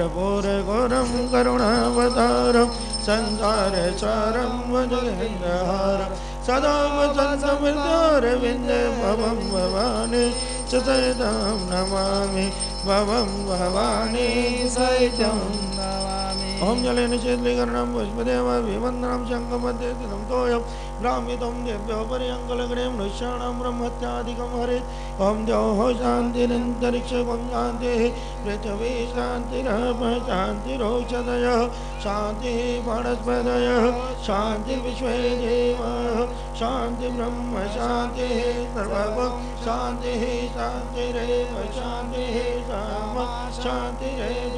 कर्पूर घोरं करुणावतारं, संसार सारं भजगेन्द्रहारं सदा वसन्तमृत्योरविन्दे भवं भवानी सततं नमामि, भवं भवानी सहितं नमामि। ॐ जलेन शीतलीकरणं पुष्पदेव विवन्दनं शङ्खमध्ये तोयं भ्रामितं देव्यो पर्यङ्कलग्ने मनुष्याणां ब्रह्मत्यादिकं हरे। ॐ द्योः शान्तिरन्तरिक्षं शान्तिः, पृथिवी शान्तिरप शान्तिरोषधयः शान्तिः वनस्पतयः शान्तिर्विश्वे देवः शान्तिब्रह्म शान्तिः सर्वं शान्तिः शान्तिरेव, शान्तिः साम, शान्तिरेव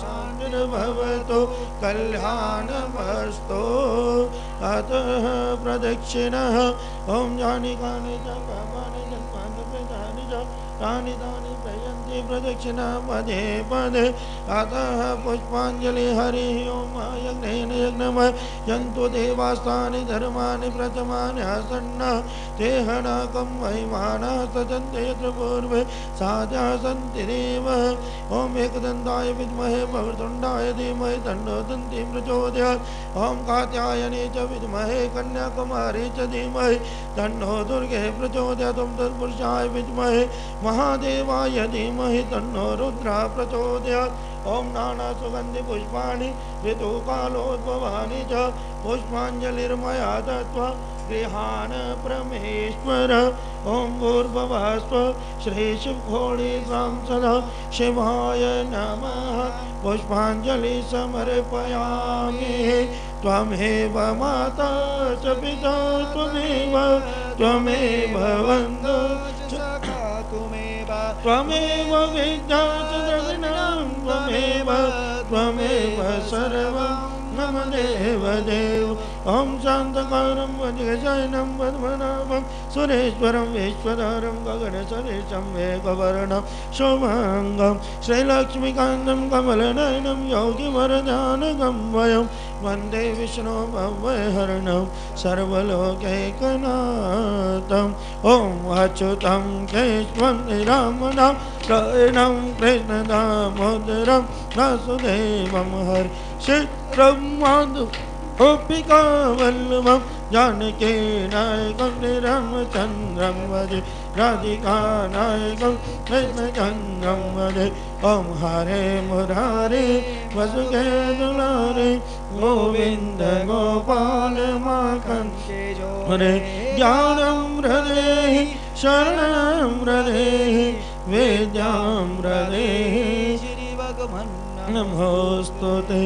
शान्तिर्भवतु कल्याणमस्तु। अतः प्रदक्षिणः जानी जानी कानि जानी पापानि प्रयन्ति प्रदक्षिणा पदे पदे अतः पुष्पाञ्जलि हरि, ओम यज्ञेन यज्ञमः यन्तु देवास्तानि धर्माणि प्रथमानि आसन्न। ते हनाकं महिमानः सजन्ते यत्र पूर्वे साध्याः सन्ति देव। ॐ एकदन्ताय विद्महे भवतुण्डाय धीमहि तन्नो दन्ति प्रचोदयात् ॐ कात्यायने च विद्महे कन्याकुमारी च धीमहि दुर्गे प्रचोदयात् ॐ तत्पुरुषाय विद्महे। महादेवाय धीमहि तन्नो रुद्रा प्रचोदयात्। ॐ नानासुगन्धिपुष्पाणि ऋतुकालोद्भवानि च पुष्पाञ्जलिर्मया दत्त्वा गृहान् प्रमेश्वर। ॐ भूर्भुवस्व श्रीशिवघोळी संसदा शिवाय नमः। पुष्पाञ्जलि समर्पयामि। त्वमेव माता च पिता, त्वमेव त्वमेव वन्दो त्वमेव विद्या च त्वमेव त्वमेव सर्वं मम देव देव। ॐ शान्तकारं वज्रशयनं पद्मनाभं, सुरेश्वरं विश्वधारं गगनसरेशं वेगवर्णं शोभाङ्गं श्रीलक्ष्मीकान्तं कमलनयनं, योगिवरदानकं वयं, वंदे विष्णु भवहरणं सर्वलोकैकनाथम् ॐ अच्युतं केशवं रामनां त्रयणं कृष्णदामोदरं, वासुदेवं हर्षित्रं माधु गोपिकावल्लभं जानकी नायकं रामचन्द्रं भजे राधिका नायकं कृष्णचन्द्रं वदे। ॐ हरे मुरारे वसुके दुलारे गोविंद गोपाल माखन् हरे ज्ञानं हृदेहि शरणं हृदेहि श्री हृदेहि नमोऽस्तु ते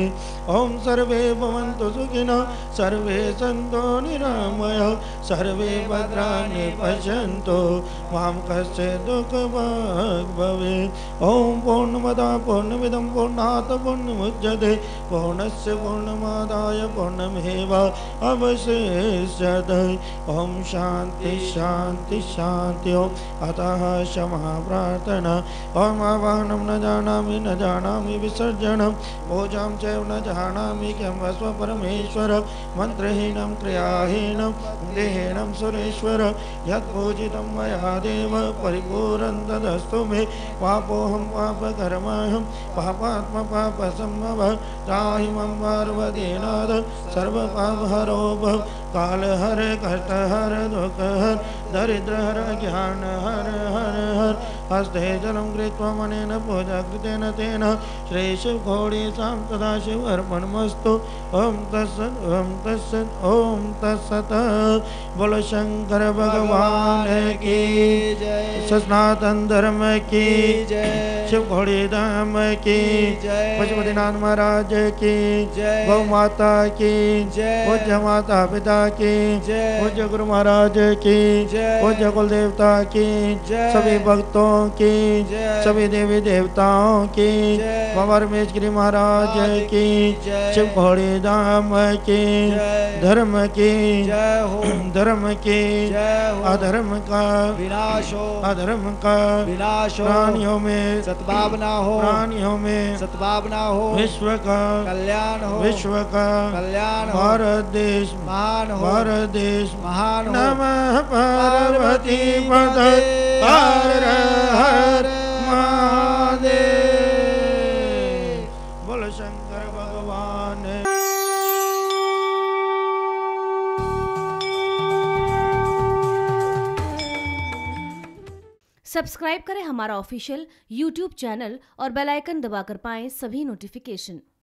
सर्वे भवन्तु सुखिनः, सर्वे सन्तो निरामय, सर्वे भद्राणि पश्यन्तु, माँ कस्य दुःखभाग् भवेत्। ॐ पूर्णमदा पूर्णमिदं पूर्णात् पूर्णमुच्यते, पूर्णस्य पूर्णमादाय पूर्णमेव अवशिष्यते। ॐ शान्ति शान्ति शान्ति, ॐ अतः क्षमा प्रार्थना। ॐ आवाहनं न जानामि न जानामि विसर्जनं पूजां चैव न जानामि वस्व परमेश्वर मन्त्रहीनं, क्रियाहीनं देहेनं सुरेश्वर यत् पूजितं मया देव परिपूरं तदस्तु मे, पापोऽहं पापकर्माहं, पापात्मपापसम्भव त्राहि मम पार्वतीनाथ सर्वपापहरो भव कालहर कष्टहर दुःखहर दरिद्रहर ज्ञानहर हर हर हस्ते जलं कृत्वा मनेन पूजा कृतेन तेन श्रीशिवघोडीसां सदाशिव अर्पणमस्तु ॐ तत्सत् ॐ तत्सत् ॐ तत्सत्। बोलो शंकर भगवान की सनातन धर्म की शिव घोड़ी धाम की पशुपतिनाथ महाराज की गौ माता की पूज्य माता पिता की पूज्य गुरु महाराज की पूज्य कुल देवता की सभी भक्तों की सभी देवी देवताओं की बाबा रमेशगिरी महाराज की शिव घोड़ी धाम की धर्म की धर्म की अधर्म का विनाश हो। अधर्म का विनाश हो। प्राणियों में सद्भावना हो। प्राणियों में सद्भावना हो। विश्व का कल्याण हो। विश्व का कल्याण हो। भारत देश महान हो। भारत देश महान हो। नमः पार्वती पद हर हर महादेव। बोल शंकर भगवान। सब्सक्राइब करें हमारा ऑफिशियल यूट्यूब चैनल और बेल आइकन दबाकर पाएँ सभी नोटिफिकेशन